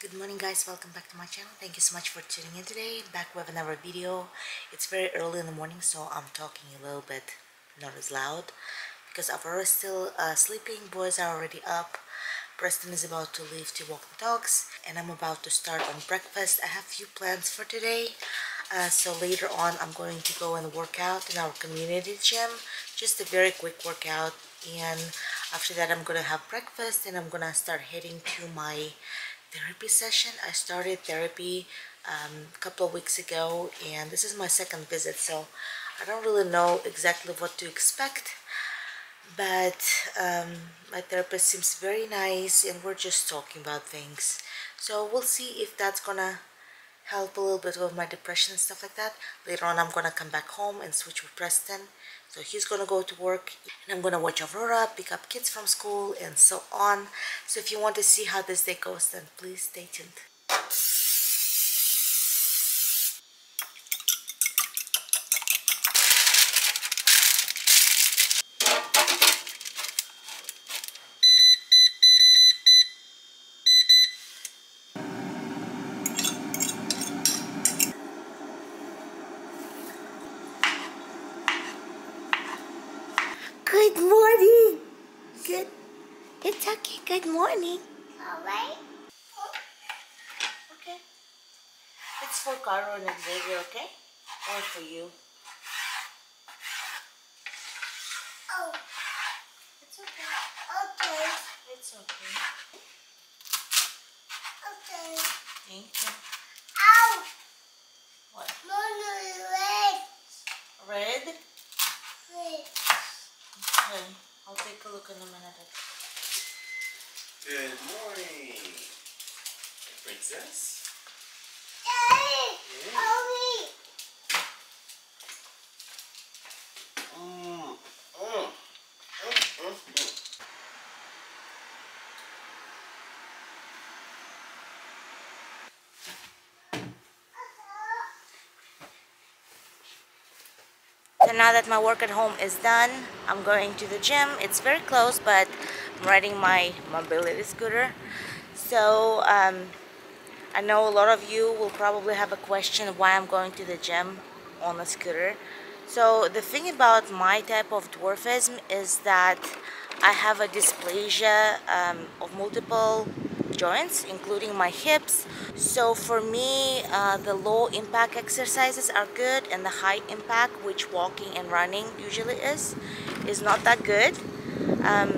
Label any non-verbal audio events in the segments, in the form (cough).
Good morning guys, welcome back to my channel. Thank you so much for tuning in today. Back with another video. It's very early in the morning so I'm talking a little bit not as loud because Aurora is still uh, sleeping, boys are already up. Preston is about to leave to walk the dogs and I'm about to start on breakfast. I have few plans for today. Uh, so later on I'm going to go and work out in our community gym. Just a very quick workout and after that I'm gonna have breakfast and I'm gonna start heading to my therapy session. I started therapy um, a couple of weeks ago and this is my second visit so I don't really know exactly what to expect but um, my therapist seems very nice and we're just talking about things. So we'll see if that's gonna help a little bit with my depression and stuff like that. Later on I'm gonna come back home and switch with Preston so he's gonna go to work and I'm gonna watch Aurora, pick up kids from school and so on. So if you want to see how this day goes, then please stay tuned. Good morning. Good. It's okay. Good morning. Alright. Okay. It's for Caro and Xavier, okay? Or for you. Oh, It's okay. okay. It's okay. Okay. Thank you. Ow! What? Mona leg. Red? Leg. Okay. I'll take a look in a minute. Good morning, princess. So now that my work at home is done, I'm going to the gym. It's very close, but I'm riding my mobility scooter. So um, I know a lot of you will probably have a question why I'm going to the gym on a scooter. So the thing about my type of dwarfism is that I have a dysplasia um, of multiple joints, including my hips. So for me, uh, the low impact exercises are good, and the high impact, which walking and running usually is, is not that good. Um,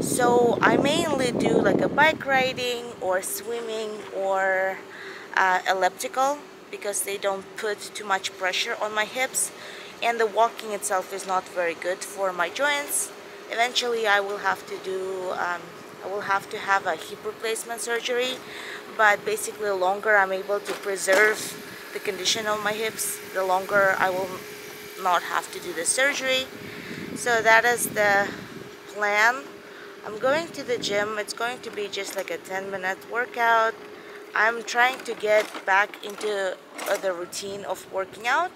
so I mainly do like a bike riding or swimming or uh, elliptical because they don't put too much pressure on my hips and the walking itself is not very good for my joints eventually I will have to do um, I will have to have a hip replacement surgery but basically the longer I'm able to preserve the condition of my hips the longer I will not have to do the surgery. So that is the plan. I'm going to the gym. It's going to be just like a 10 minute workout. I'm trying to get back into the routine of working out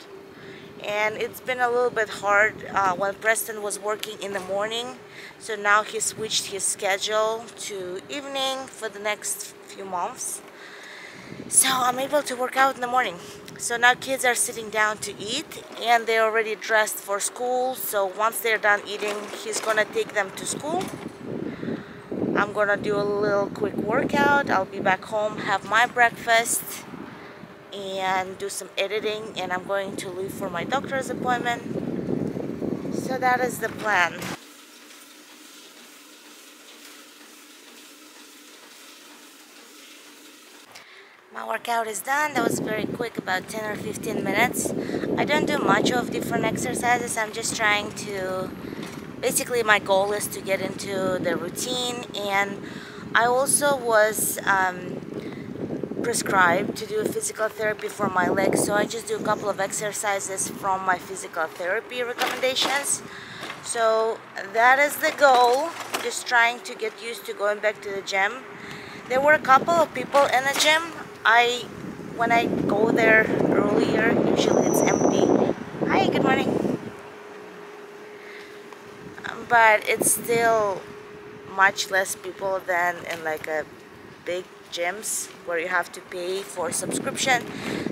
and it's been a little bit hard uh, when Preston was working in the morning. So now he switched his schedule to evening for the next few months. So I'm able to work out in the morning. So now kids are sitting down to eat and they're already dressed for school. So once they're done eating he's gonna take them to school. I'm gonna do a little quick workout. I'll be back home have my breakfast and do some editing and I'm going to leave for my doctor's appointment. So that is the plan. My workout is done. That was very quick about 10 or 15 minutes. I don't do much of different exercises. I'm just trying to basically my goal is to get into the routine. And I also was um, prescribed to do physical therapy for my legs so I just do a couple of exercises from my physical therapy recommendations. So that is the goal just trying to get used to going back to the gym. There were a couple of people in the gym. I when I go there earlier usually it's empty. Hi good morning. But it's still much less people than in like a big gyms where you have to pay for subscription.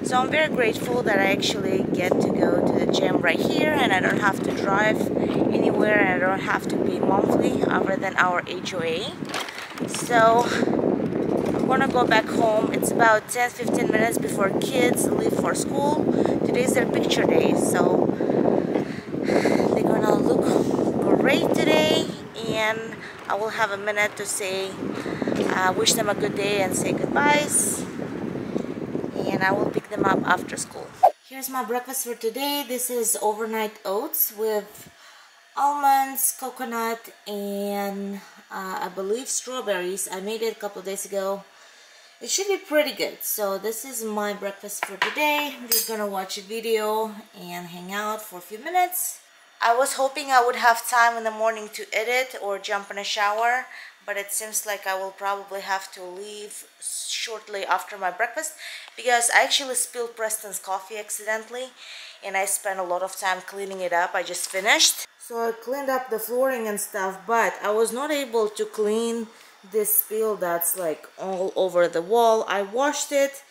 So I'm very grateful that I actually get to go to the gym right here and I don't have to drive anywhere and I don't have to pay monthly other than our HOA. So I'm gonna go back home. It's about 10-15 minutes before kids leave for school. Today's their picture day, so they're gonna look great today and I will have a minute to say uh, wish them a good day and say goodbyes and I will pick them up after school. Here's my breakfast for today. This is overnight oats with almonds, coconut, and uh, I believe strawberries. I made it a couple days ago. It should be pretty good. So this is my breakfast for today. I'm just gonna watch a video and hang out for a few minutes. I was hoping I would have time in the morning to edit or jump in a shower, but it seems like I will probably have to leave shortly after my breakfast because I actually spilled Preston's coffee accidentally and I spent a lot of time cleaning it up. I just finished. So I cleaned up the flooring and stuff, but I was not able to clean this spill that's like all over the wall. I washed it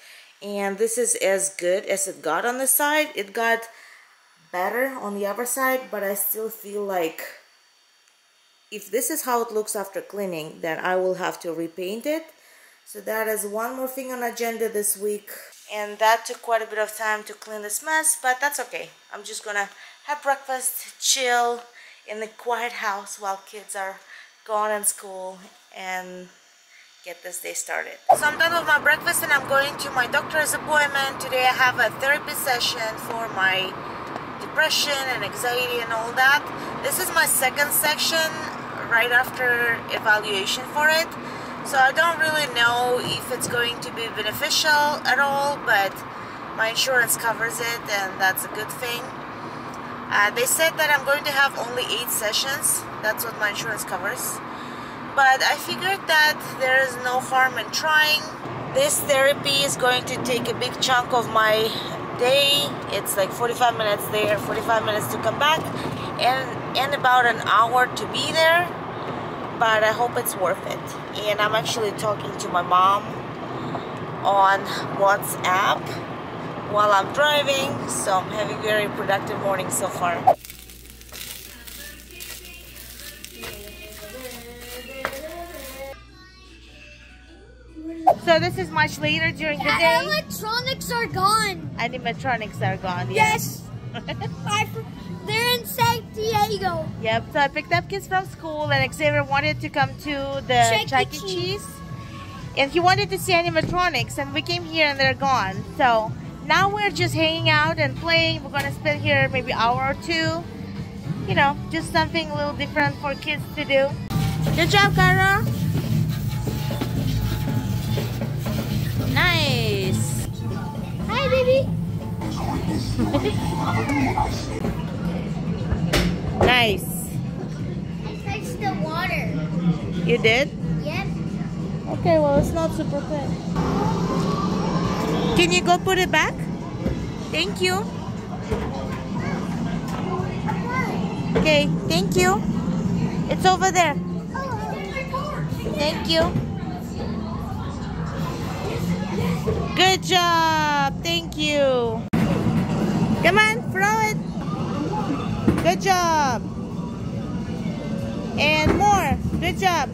and this is as good as it got on the side. It got better on the other side, but I still feel like if this is how it looks after cleaning, then I will have to repaint it. So that is one more thing on agenda this week. And that took quite a bit of time to clean this mess, but that's okay. I'm just gonna have breakfast, chill in the quiet house while kids are gone in school and get this day started. So I'm done with my breakfast and I'm going to my doctor's appointment. Today I have a therapy session for my depression and anxiety and all that. This is my second section right after evaluation for it. So I don't really know if it's going to be beneficial at all, but my insurance covers it and that's a good thing. Uh, they said that I'm going to have only eight sessions. That's what my insurance covers. But I figured that there is no harm in trying. This therapy is going to take a big chunk of my day. It's like 45 minutes there, 45 minutes to come back, and, and about an hour to be there. But I hope it's worth it. And I'm actually talking to my mom on WhatsApp while I'm driving. So I'm having a very productive morning so far. So this is much later during the day. Electronics are gone. Animatronics are gone. Yes. (laughs) I, they're in San Diego. Yep, so I picked up kids from school and Xavier wanted to come to the Chuck E. Chuck E. Cheese. Cheese. And he wanted to see animatronics and we came here and they're gone. So now we're just hanging out and playing. We're gonna spend here maybe hour or two. You know, just something a little different for kids to do. Good job, Cara. Nice. Hi, baby. (laughs) Nice. I touched the water. You did? Yep. Okay, well, it's not super thin. Can you go put it back? Thank you. Okay, thank you. It's over there. Thank you. Good job. Thank you. Come on, throw it. Good job. And more. Good job.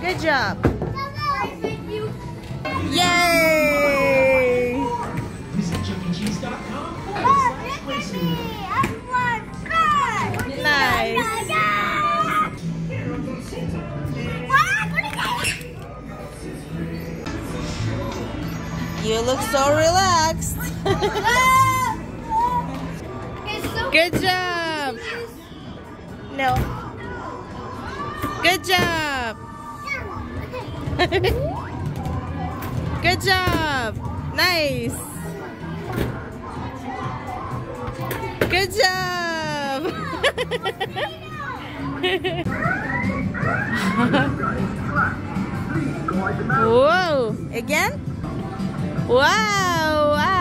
Good job. Yay! You look so relaxed. (laughs) Good job. No. Good job. (laughs) Good job. Nice. Good job. (laughs) Whoa! Again? Wow, wow.